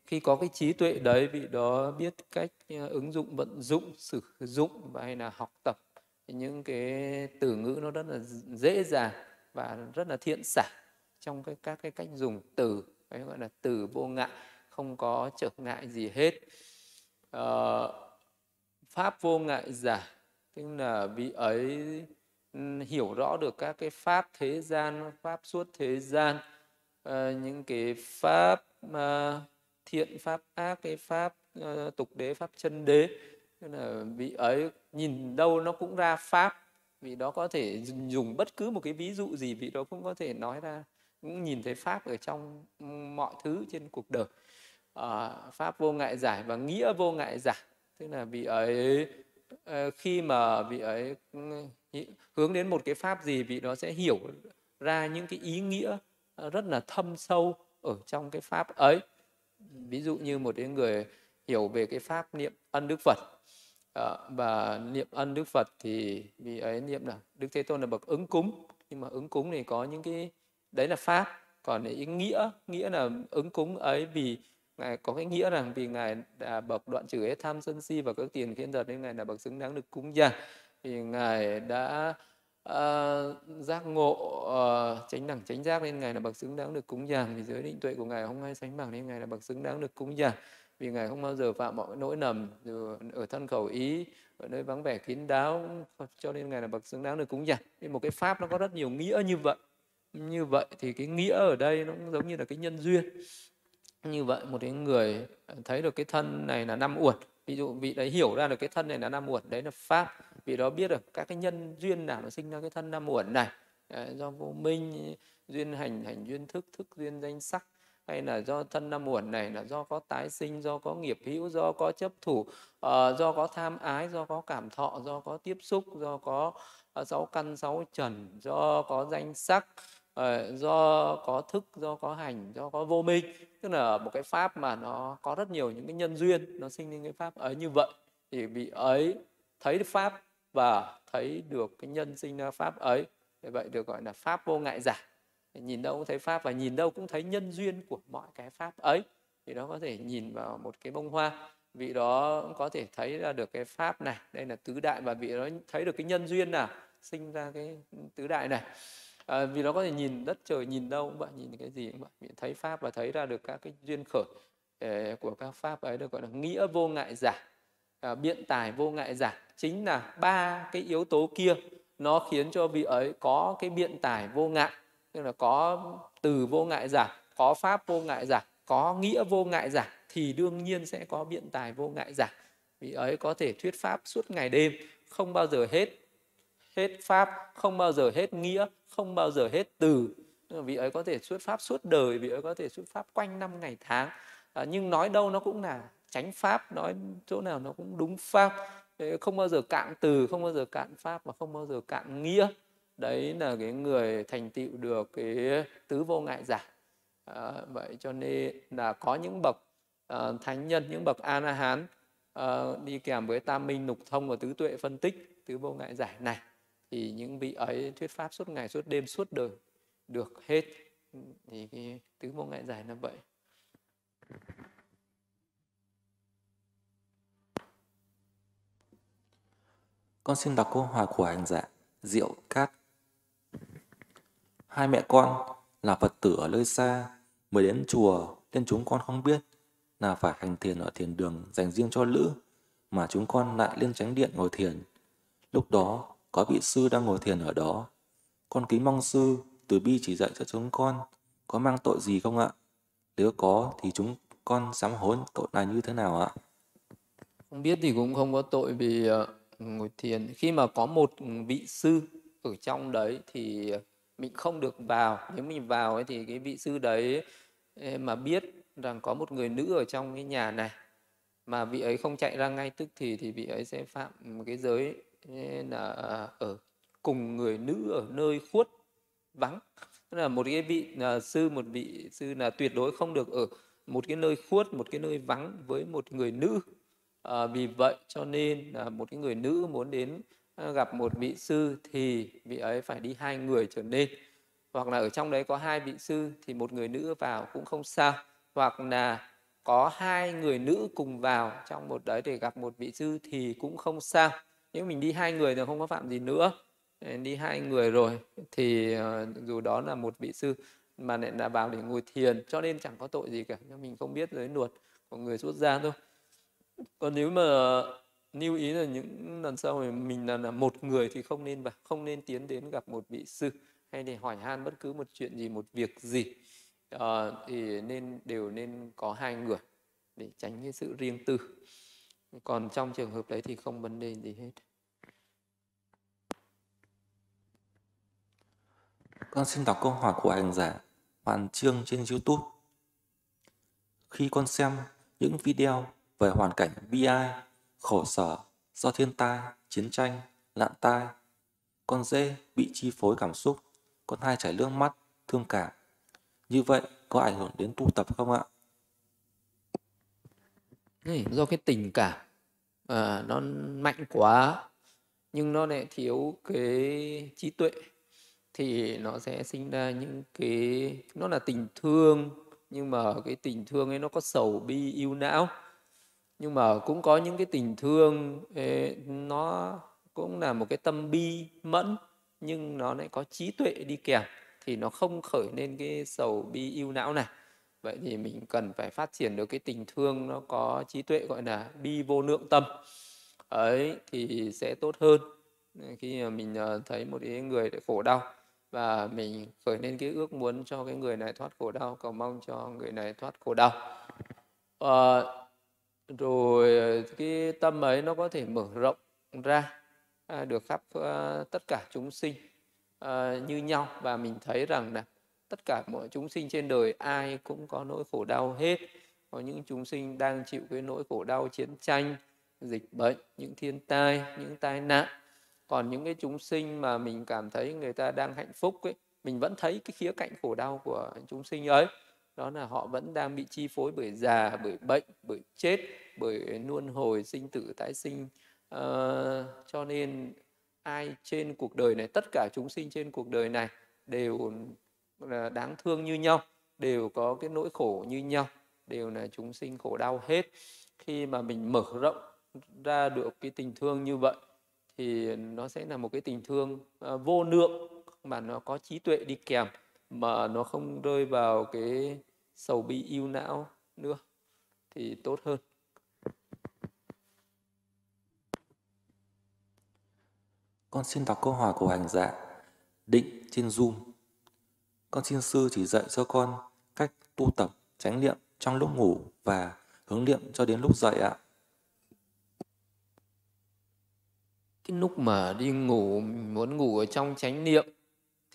Speaker 2: khi có cái trí tuệ đấy vị đó biết cách ứng dụng vận dụng sử dụng và hay là học tập những cái từ ngữ nó rất là dễ dàng và rất là thiện xả trong cái các cái cách dùng từ cái gọi là từ vô ngại không có trở ngại gì hết. Ờ, pháp vô ngại giả tức là vị ấy hiểu rõ được các cái pháp thế gian pháp suốt thế gian. Uh, những cái pháp uh, thiện pháp ác cái pháp uh, tục đế pháp chân đế tức là vị ấy nhìn đâu nó cũng ra pháp vì đó có thể dùng bất cứ một cái ví dụ gì vị đó cũng có thể nói ra cũng nhìn thấy pháp ở trong ừ, mọi thứ trên cuộc đời. À, pháp vô ngại giải và nghĩa vô ngại giải. Tức là vị ấy ờ, khi mà vị ấy ừ, hướng đến một cái pháp gì vị đó sẽ hiểu ra những cái ý nghĩa ờ, rất là thâm sâu ở trong cái pháp ấy. Ví dụ như một cái người hiểu về cái pháp niệm ân đức phật à, và niệm ân đức phật thì vì ấy niệm là đức thế tôn là bậc ứng cúng. Nhưng mà ứng cúng thì có những cái đấy là pháp. Còn ý nghĩa nghĩa là ứng cúng ấy vì ngài có cái nghĩa rằng vì ngài đã bậc đoạn trừ hết tham sân si và các tiền khiến giật nên ngài là bậc xứng đáng được cúng dường. Vì ngài đã uh, giác ngộ ờ, uh, tránh đẳng tránh giác nên ngài là bậc xứng đáng được cúng dường. Vì giới định tuệ của ngài không ai sánh bằng nên ngài là bậc xứng đáng được cúng dường vì ngài không bao giờ phạm mọi nỗi nầm dù ở thân khẩu ý, ở nơi vắng vẻ kín đáo, cho nên ngài là bậc xứng đáng được cúng dường. Nên một cái pháp nó có rất nhiều nghĩa như vậy. Như vậy thì cái nghĩa ở đây nó cũng giống như là cái nhân duyên. Như vậy một cái người thấy được cái thân này là năm uẩn, ví dụ vị đấy hiểu ra được cái thân này là năm uẩn, đấy là pháp, vị đó biết được các cái nhân duyên nào nó sinh ra cái thân năm uẩn này. Do vô minh, duyên hành hành duyên thức thức duyên danh sắc hay là do thân năm uẩn này là do có tái sinh do có nghiệp hữu do có chấp thủ uh, do có tham ái do có cảm thọ do có tiếp xúc do có uh, sáu căn sáu trần do có danh sắc uh, do có thức do có hành do có vô minh tức là một cái pháp mà nó có rất nhiều những cái nhân duyên nó sinh lên cái pháp ấy như vậy thì vị ấy thấy được pháp và thấy được cái nhân sinh ra pháp ấy vậy được gọi là pháp vô ngại giả nhìn đâu cũng thấy pháp và nhìn đâu cũng thấy nhân duyên của mọi cái pháp ấy. Thì đó có thể nhìn vào một cái bông hoa. Vị đó có thể thấy ra được cái pháp này. Đây là tứ đại và vị đó thấy được cái nhân duyên nào sinh ra cái tứ đại này. À, vì nó có thể nhìn đất trời nhìn đâu cũng vậy nhìn cái gì cũng vậy. Thấy pháp và thấy ra được các cái duyên khởi ờ, của các pháp ấy được gọi là nghĩa vô ngại giả. À, biện tài vô ngại giả. Chính là ba cái yếu tố kia nó khiến cho vị ấy có cái biện tài vô ngại tức là có từ vô ngại giả có pháp vô ngại giả có nghĩa vô ngại giả thì đương nhiên sẽ có biện tài vô ngại giả. Vị ấy có thể thuyết pháp suốt ngày đêm không bao giờ hết hết pháp không bao giờ hết nghĩa không bao giờ hết từ. Vị ấy có thể xuất pháp suốt đời vị ấy có thể xuất pháp quanh năm ngày tháng. À, nhưng nói đâu nó cũng là tránh pháp nói chỗ nào nó cũng đúng pháp. Không bao giờ cạn từ không bao giờ cạn pháp và không bao giờ cạn nghĩa đấy là cái người thành tựu được cái tứ vô ngại giả. À, vậy cho nên là có những bậc uh, thánh nhân những bậc a la hán uh, ờ, đi kèm với tam minh nục thông và tứ tuệ phân tích tứ vô ngại giải này thì những vị ấy thuyết pháp suốt ngày suốt đêm suốt đời được hết. Ừ, thì cái tứ vô ngại giải là vậy.
Speaker 1: Con xin đọc câu hỏi của hành giả dạ. Diệu Cát. Hai mẹ con là Phật tử ở nơi xa, mới đến chùa nên chúng con không biết là phải hành thiền ở thiền đường dành riêng cho lữ, mà chúng con lại lên tránh điện ngồi thiền. Lúc đó có vị sư đang ngồi thiền ở đó. Con kính mong sư từ bi chỉ dạy cho chúng con có mang tội gì không ạ? Nếu có thì chúng con sám hối tội này như thế nào ạ?
Speaker 2: Không biết thì cũng không có tội vì ờ, ngồi thiền. Khi mà có một vị sư ở trong đấy thì mình không được vào. Nếu mình vào ấy thì cái vị sư đấy mà biết rằng có một người nữ ở trong cái nhà này mà vị ấy không chạy ra ngay tức thì thì vị ấy sẽ phạm cái giới là à, ở cùng người nữ ở nơi khuất vắng tức là một cái vị là sư một vị sư là tuyệt đối không được ở một cái nơi khuất một cái nơi vắng với một người nữ à, vì vậy cho nên là một cái người nữ muốn đến Ờ, gặp một vị sư thì vị ấy phải đi hai người trở nên. Hoặc là ở trong đấy có hai vị sư thì một người nữ vào cũng không sao. Hoặc là có hai người nữ cùng vào trong một đấy để gặp một vị sư thì cũng không sao. Nếu mình đi hai người thì không có phạm gì nữa. Đi hai người rồi thì ờ, dù đó là một vị sư mà lại là vào để ngồi thiền, cho nên chẳng có tội gì cả. Nhưng mình không biết giới luật của người xuất gia thôi. Còn nếu mà lưu ý là những lần sau thì mình là, là một người thì không nên vào không nên tiến đến gặp một vị sư hay để hỏi han bất cứ một chuyện gì một việc gì. À, thì nên đều nên có hai người để tránh cái sự riêng tư. Còn trong trường hợp đấy thì không vấn đề gì hết.
Speaker 1: Con xin đọc câu hỏi của hành giả Hoàn Trương trên YouTube. Khi con xem những video về hoàn cảnh bi khổ sở do thiên tai, chiến tranh, nạn tai, con dê bị chi phối cảm xúc, con hai chảy nước mắt, thương cảm. Như vậy có ảnh hưởng đến tu tập không ạ?
Speaker 2: Ừ, do cái tình cảm à, nó mạnh quá nhưng nó lại thiếu cái trí tuệ thì nó sẽ sinh ra những cái nó là tình thương nhưng mà cái tình thương ấy nó có sầu bi yêu não nhưng mà cũng có những cái tình thương nó cũng là một cái tâm bi mẫn nhưng nó lại có trí tuệ đi kèm thì nó không khởi lên cái sầu bi yêu não này. Vậy thì mình cần phải phát triển được cái tình thương nó có trí tuệ gọi là bi vô lượng tâm. Ấy thì sẽ tốt hơn. Khi mà mình ờ, thấy một cái người khổ đau và mình khởi lên cái ước muốn cho cái người này thoát khổ đau cầu mong cho người này thoát khổ đau. À, rồi ờ, cái tâm ấy nó có thể mở rộng ra à, được khắp à, tất cả chúng sinh à, như nhau. Và mình thấy rằng là tất cả mọi chúng sinh trên đời ai cũng có nỗi khổ đau hết. Có những chúng sinh đang chịu cái nỗi khổ đau chiến tranh dịch bệnh những thiên tai những tai nạn. Còn những cái chúng sinh mà mình cảm thấy người ta đang hạnh phúc ấy mình vẫn thấy cái khía cạnh khổ đau của chúng sinh ấy đó là họ vẫn đang bị chi phối bởi già bởi bệnh bởi chết bởi luân hồi sinh tử tái sinh. Uh, cho nên ai trên cuộc đời này tất cả chúng sinh trên cuộc đời này đều là đáng thương như nhau đều có cái nỗi khổ như nhau đều là chúng sinh khổ đau hết. Khi mà mình mở rộng ra được cái tình thương như vậy thì nó sẽ là một cái tình thương uh, vô lượng mà nó có trí tuệ đi kèm mà nó không rơi vào cái sầu bi yêu não nữa thì tốt hơn
Speaker 1: Con xin đọc câu hỏi của hành giả Định trên Zoom Con xin sư chỉ dạy cho con cách tu tập tránh niệm trong lúc ngủ và hướng niệm cho đến lúc dậy ạ.
Speaker 2: cái lúc mà đi ngủ muốn ngủ ở trong chánh niệm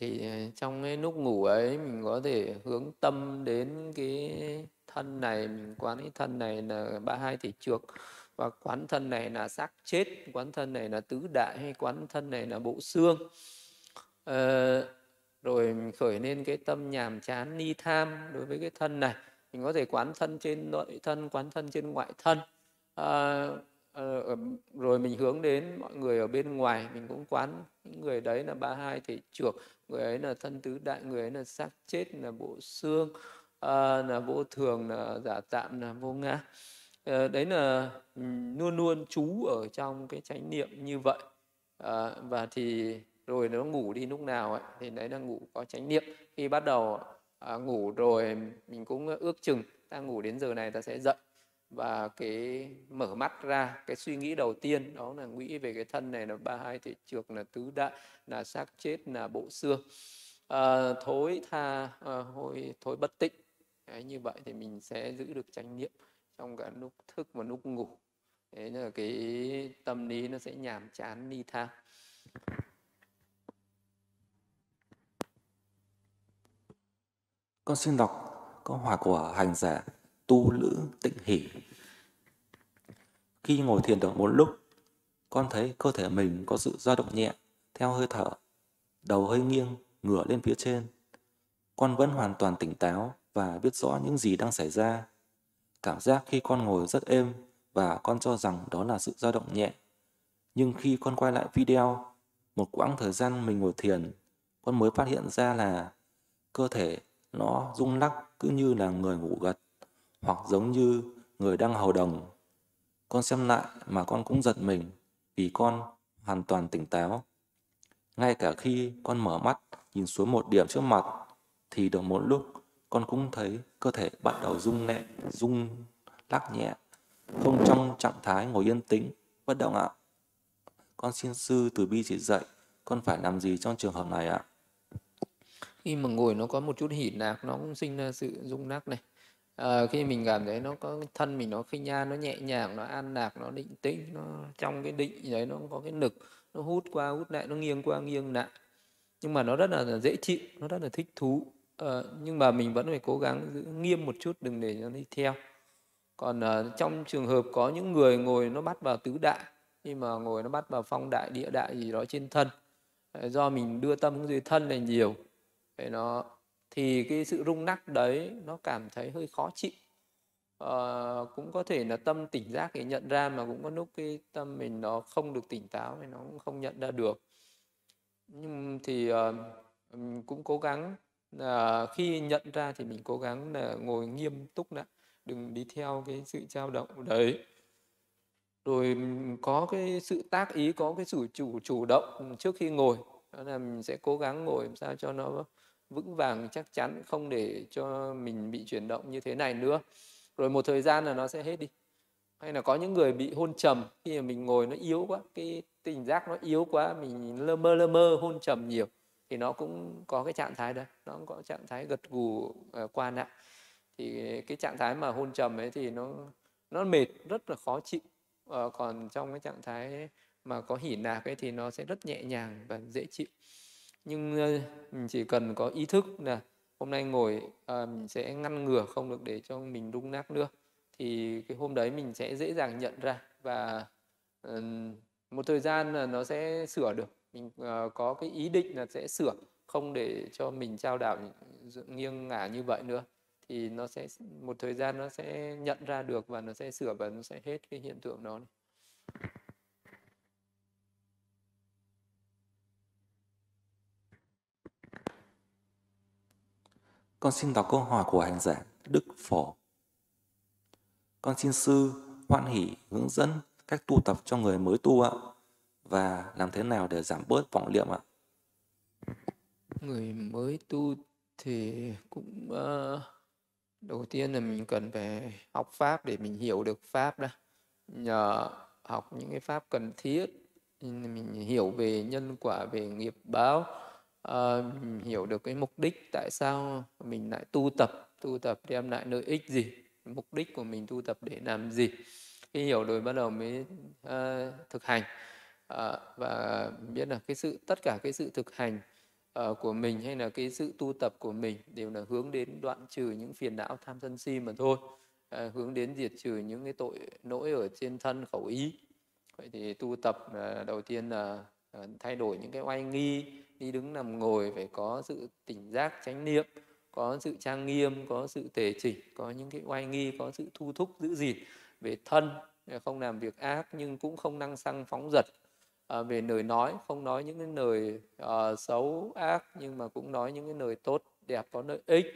Speaker 2: thì ờ, trong cái lúc ngủ ấy mình có thể hướng tâm đến cái thân này mình quán cái thân này là ba hai thể trược. Và quán thân này là xác chết quán thân này là tứ đại hay quán thân này là bộ xương. À, rồi mình khởi lên cái tâm nhàm chán ni tham đối với cái thân này. Mình có thể quán thân trên nội thân quán thân trên ngoại thân. À, Ờ, rồi mình hướng đến mọi người ở bên ngoài mình cũng quán những người đấy là ba hai thể trược người ấy là thân tứ đại người ấy là xác chết là bộ xương à, là vô thường là giả tạm là vô ngã. À, đấy là ừ, luôn luôn trú ở trong cái chánh niệm như vậy. À, và thì rồi nó ngủ đi lúc nào ấy thì đấy là ngủ có chánh niệm. Khi bắt đầu à, ngủ rồi mình cũng ước chừng ta ngủ đến giờ này ta sẽ dậy và cái mở mắt ra cái suy nghĩ đầu tiên đó là nghĩ về cái thân này là ba hai thể trược là tứ đại là xác chết là bộ xương. À, thối tha ờ, à, hồi thối bất tịnh. Đấy, như vậy thì mình sẽ giữ được chánh niệm trong cả lúc thức và lúc ngủ. Thế là cái tâm lý nó sẽ nhàm chán ni tha.
Speaker 1: Con xin đọc câu hỏi của hành giả tu lữ tịnh hỷ. Khi ngồi thiền được một lúc, con thấy cơ thể mình có sự dao động nhẹ theo hơi thở, đầu hơi nghiêng, ngửa lên phía trên. Con vẫn hoàn toàn tỉnh táo và biết rõ những gì đang xảy ra. Cảm giác khi con ngồi rất êm và con cho rằng đó là sự dao động nhẹ. Nhưng khi con quay lại video, một quãng thời gian mình ngồi thiền, con mới phát hiện ra là cơ thể nó rung lắc cứ như là người ngủ gật hoặc giống như người đang hầu đồng. Con xem lại mà con cũng giật mình vì con hoàn toàn tỉnh táo. Ngay cả khi con mở mắt nhìn xuống một điểm trước mặt thì được một lúc con cũng thấy cơ thể bắt đầu rung nhẹ, rung lắc nhẹ, không trong trạng thái ngồi yên tĩnh bất động ạ. Con xin sư từ bi chỉ dạy, con phải làm gì trong trường hợp này ạ?
Speaker 2: Khi mà ngồi nó có một chút hỉ nạc, nó cũng sinh ra sự rung nắc này. À, khi mình cảm thấy nó có thân mình nó khinh nha, nó nhẹ nhàng, nó an lạc, nó định tĩnh, nó trong cái định đấy nó có cái lực nó hút qua hút lại, nó nghiêng qua nghiêng lại. Nhưng mà nó rất là dễ chịu, nó rất là thích thú. À, nhưng mà mình vẫn phải cố gắng giữ nghiêm một chút, đừng để nó đi theo. Còn uh, trong trường hợp có những người ngồi nó bắt vào tứ đại, nhưng mà ngồi nó bắt vào phong đại, địa đại gì đó trên thân, do mình đưa tâm dưới thân này nhiều, để nó thì cái sự rung nắc đấy nó cảm thấy hơi khó chịu. À, cũng có thể là tâm tỉnh giác để nhận ra mà cũng có lúc cái tâm mình nó không được tỉnh táo thì nó cũng không nhận ra được. Nhưng thì uh, cũng cố gắng là khi nhận ra thì mình cố gắng là ngồi nghiêm túc đã đừng đi theo cái sự trao động đấy. Rồi có cái sự tác ý có cái sự chủ chủ động trước khi ngồi đó là mình sẽ cố gắng ngồi làm sao cho nó vững vàng chắc chắn không để cho mình bị chuyển động như thế này nữa. Rồi một thời gian là nó sẽ hết đi. Hay là có những người bị hôn trầm khi mà mình ngồi nó yếu quá cái tình giác nó yếu quá mình lơ mơ lơ mơ hôn trầm nhiều thì nó cũng có cái trạng thái đấy nó cũng có trạng thái gật gù uh, qua nạn. thì cái trạng thái mà hôn trầm ấy thì nó nó mệt rất là khó chịu. Uh, còn trong cái trạng thái mà có hỉ nạc ấy thì nó sẽ rất nhẹ nhàng và dễ chịu nhưng ờ, mình chỉ cần có ý thức là hôm nay ngồi à, mình sẽ ngăn ngừa không được để cho mình rung nát nữa. Thì cái hôm đấy mình sẽ dễ dàng nhận ra và uh, một thời gian là nó sẽ sửa được. Mình uh, có cái ý định là sẽ sửa không để cho mình trao đảo nghiêng ngả như vậy nữa. Thì nó sẽ một thời gian nó sẽ nhận ra được và nó sẽ sửa và nó sẽ hết cái hiện tượng đó này.
Speaker 1: Con xin đọc câu hỏi của hành giả Đức Phổ. Con xin sư hoan hỷ hướng dẫn cách tu tập cho người mới tu ạ và làm thế nào để giảm bớt vọng niệm ạ?
Speaker 2: Người mới tu thì cũng uh, đầu tiên là mình cần phải học pháp để mình hiểu được pháp đó. Nhờ học những cái pháp cần thiết mình hiểu về nhân quả về nghiệp báo uh, hiểu được cái mục đích tại sao mình lại tu tập tu tập đem lại lợi ích gì mục đích của mình tu tập để làm gì. Khi hiểu rồi bắt đầu mới uh, thực hành. Uh, và biết là cái sự tất cả cái sự thực hành uh, của mình hay là cái sự tu tập của mình đều là hướng đến đoạn trừ những phiền não tham sân si mà thôi. Uh, hướng đến diệt trừ những cái tội lỗi ở trên thân khẩu ý. Vậy thì tu tập uh, đầu tiên là uh, thay đổi những cái oai nghi đi đứng nằm ngồi phải có sự tỉnh giác chánh niệm có sự trang nghiêm có sự tề chỉnh có những cái oai nghi có sự thu thúc giữ gìn về thân à, không làm việc ác nhưng cũng không năng xăng phóng giật à, về lời nói không nói những cái lời uh, xấu ác nhưng mà cũng nói những cái lời tốt đẹp có lợi ích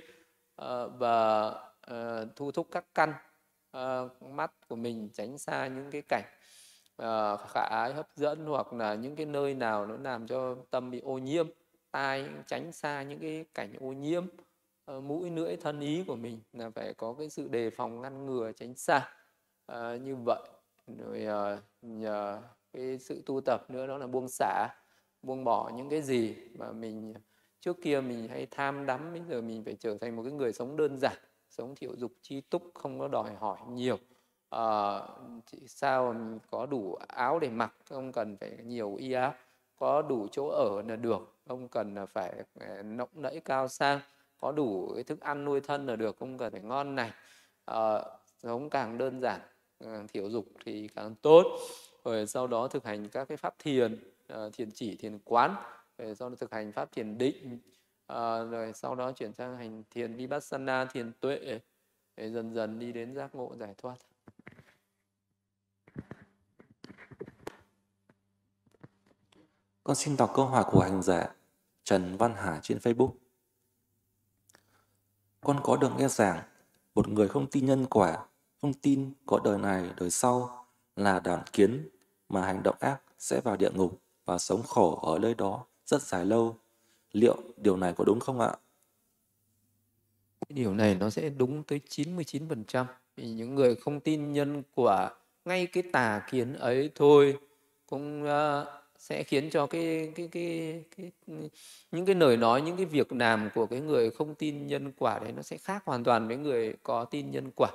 Speaker 2: uh, và uh, thu thúc các căn uh, mắt của mình tránh xa những cái cảnh Ờ, uh, khả ái hấp dẫn hoặc là những cái nơi nào nó làm cho tâm bị ô nhiễm tai tránh xa những cái cảnh ô nhiễm uh, mũi lưỡi thân ý của mình là phải có cái sự đề phòng ngăn ngừa tránh xa uh, như vậy. Rồi uh, nhờ cái sự tu tập nữa đó là buông xả buông bỏ những cái gì mà mình trước kia mình hay tham đắm bây giờ mình phải trở thành một cái người sống đơn giản sống thiểu dục chi túc không có đòi hỏi nhiều uh, sao có đủ áo để mặc không cần phải nhiều y áo có đủ chỗ ở là được không cần là phải nỗng nẫy cao sang có đủ cái thức ăn nuôi thân là được không cần phải ngon này. Ờ, uh, sống càng đơn giản càng thiểu dục thì càng tốt. Rồi sau đó thực hành các cái pháp thiền uh, thiền chỉ thiền quán rồi sau đó thực hành pháp thiền định uh, rồi sau đó chuyển sang hành thiền vipassana thiền tuệ để dần dần đi đến giác ngộ giải thoát.
Speaker 1: Con xin đọc câu hỏi của hành giả Trần Văn Hà trên Facebook. Con có được nghe giảng một người không tin nhân quả, không tin có đời này, đời sau là đàn kiến mà hành động ác sẽ vào địa ngục và sống khổ ở nơi đó rất dài lâu. Liệu điều này có đúng không ạ?
Speaker 2: Điều này nó sẽ đúng tới 99% vì những người không tin nhân quả ngay cái tà kiến ấy thôi cũng uh, sẽ khiến cho cái cái cái cái, những cái lời nói, những cái việc làm của cái người không tin nhân quả đấy nó sẽ khác hoàn toàn với người có tin nhân quả.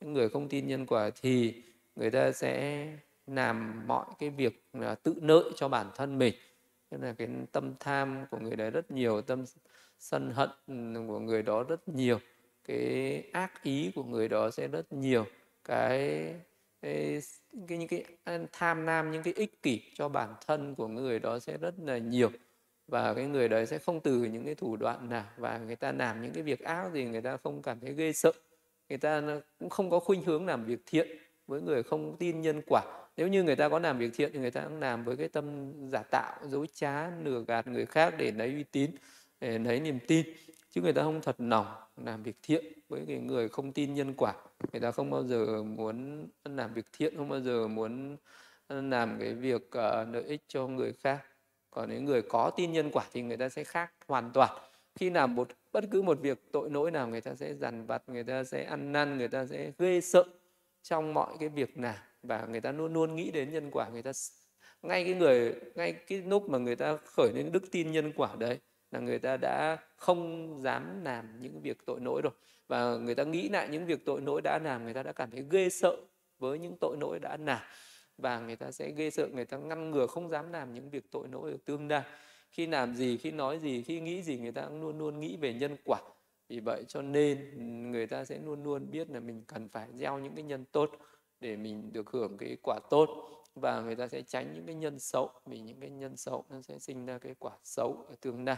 Speaker 2: Những người không tin nhân quả thì người ta sẽ làm mọi cái việc là tự lợi cho bản thân mình. Nên là cái tâm tham của người đấy rất nhiều, tâm sân hận của người đó rất nhiều, cái ác ý của người đó sẽ rất nhiều. Cái cái, cái những cái à, tham lam những cái ích kỷ cho bản thân của người đó sẽ rất là nhiều. Và cái người đấy sẽ không từ những cái thủ đoạn nào và người ta làm những cái việc ác gì người ta không cảm thấy ghê sợ. Người ta cũng không có khuynh hướng làm việc thiện với người không tin nhân quả. Nếu như người ta có làm việc thiện thì người ta cũng làm với cái tâm giả tạo dối trá lừa gạt người khác để lấy uy tín để lấy niềm tin chứ người ta không thật lòng làm việc thiện với cái người không tin nhân quả. Người ta không bao giờ muốn làm việc thiện không bao giờ muốn làm cái việc uh, lợi ích cho người khác. Còn những người có tin nhân quả thì người ta sẽ khác hoàn toàn. Khi làm một bất cứ một việc tội lỗi nào người ta sẽ dằn vặt người ta sẽ ăn năn người ta sẽ ghê sợ trong mọi cái việc nào. Và người ta luôn luôn nghĩ đến nhân quả. Người ta ngay cái người ngay cái lúc mà người ta khởi lên đức tin nhân quả đấy là người ta đã không dám làm những việc tội lỗi rồi. Và người ta nghĩ lại những việc tội lỗi đã làm, người ta đã cảm thấy ghê sợ với những tội lỗi đã làm. Và người ta sẽ ghê sợ, người ta ngăn ngừa không dám làm những việc tội lỗi ở tương lai. Khi làm gì, khi nói gì, khi nghĩ gì người ta cũng luôn luôn nghĩ về nhân quả. Vì vậy cho nên người ta sẽ luôn luôn biết là mình cần phải gieo những cái nhân tốt để mình được hưởng cái quả tốt và người ta sẽ tránh những cái nhân xấu vì những cái nhân xấu nó sẽ sinh ra cái quả xấu ở tương lai.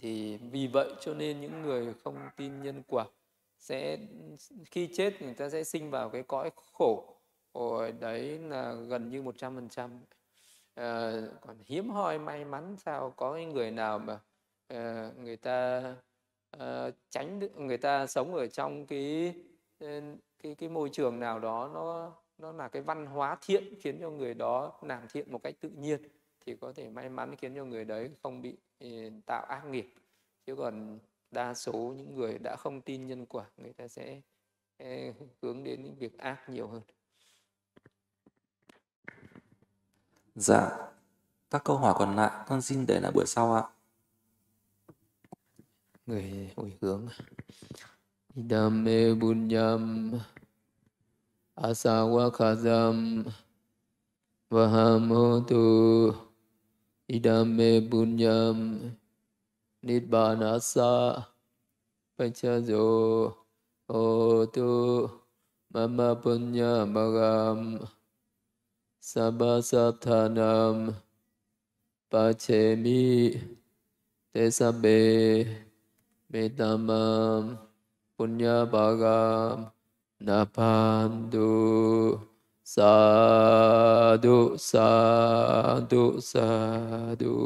Speaker 2: Thì vì vậy cho nên những người không tin nhân quả sẽ khi chết người ta sẽ sinh vào cái cõi khổ. Rồi đấy là gần như một trăm phần trăm. Ờ, còn hiếm hoi may mắn sao có cái người nào mà à, người ta à, tránh người ta sống ở trong cái cái cái môi trường nào đó nó nó là cái văn hóa thiện khiến cho người đó làm thiện một cách tự nhiên thì có thể may mắn khiến cho người đấy không bị ừ, tạo ác nghiệp. Chứ còn đa số những người đã không tin nhân quả người ta sẽ hướng đến những việc ác nhiều hơn.
Speaker 1: Dạ. Các câu hỏi còn lại con xin để lại buổi sau ạ.
Speaker 2: Người hồi hướng. Idame bunyam asawakadam vahamotu idame punyam nidbanasa pachazo otu mama punya bagam sabasathanam pachemi tesabe metamam punya bagam napandu sadu sadu sadu